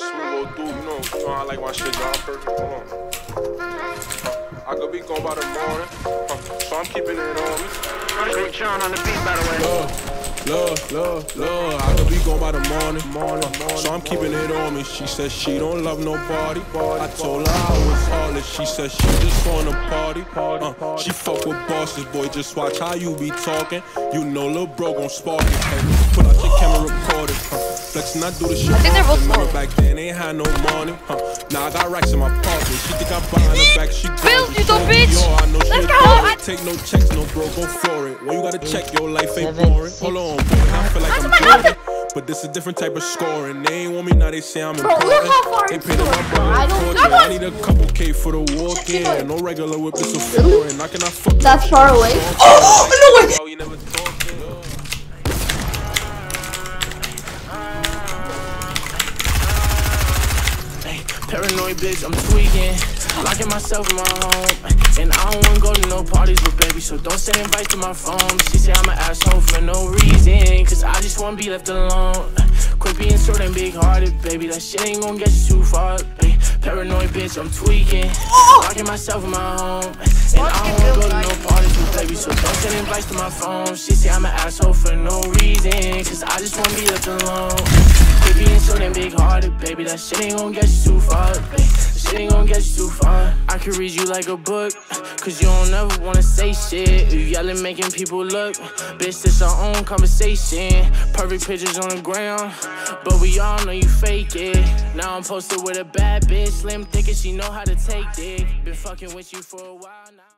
I be smooth old dude, you know. You know I like my shit down perfect. Hold on. I could be gone by the morning, huh, so I'm keeping it on me. On the beat, by the way. Love, love, love, love. I could be gone by the morning, morning, morning. So I'm keeping it on me. She said she don't love nobody. I told her I was heartless. She said she just wanna party. Uh, she fuck with bosses, boy. Just watch how you be talking. You know, little bro gon' spark it. Hey, put out your camera, record it. Huh. Flexing, I do the shit. I think they're both Remember back then, ain't had no money. Huh. Now I got racks in my pocket. She think I'm behind her back. She Bill, you dumb Yo, bitch. I know she Let's go. dog. Take no checks, no bro, go for it. When you gotta check, your life ain't boring. Hold on, boy, I feel like I'm my God. But this a different type of scoring. They ain't want me now, they say I'm Bro, look how far They it's my going, bro. brother I a don't- portrait. I need a couple K for the walk Keep in. No regular whip, it's a foreign. How can I fuck That's far away. Oh, no way. Oh, Paranoid bitch, I'm tweaking. Locking myself in my home. And I don't wanna go to no parties with baby, so don't send invites to my phone. She say I'm an asshole for no reason, cause I just wanna be left alone. Quit being short and big hearted, baby. That shit ain't gonna get you too far. Ay, Paranoid bitch, I'm tweaking. Locking myself in my home. And I don't wanna go to no parties with baby, so don't send invites to my phone. She say I'm an asshole for no reason, cause I just wanna be left alone. Being so damn big hearted, baby. That shit ain't gonna get you too far. That shit ain't gonna get you too far. I can read you like a book, cause you don't ever wanna say shit. You yelling, making people look. Bitch, this our own conversation. Perfect pictures on the ground, but we all know you fake it. Now I'm posted with a bad bitch, slim thick, and she know how to take dick. Been fucking with you for a while now.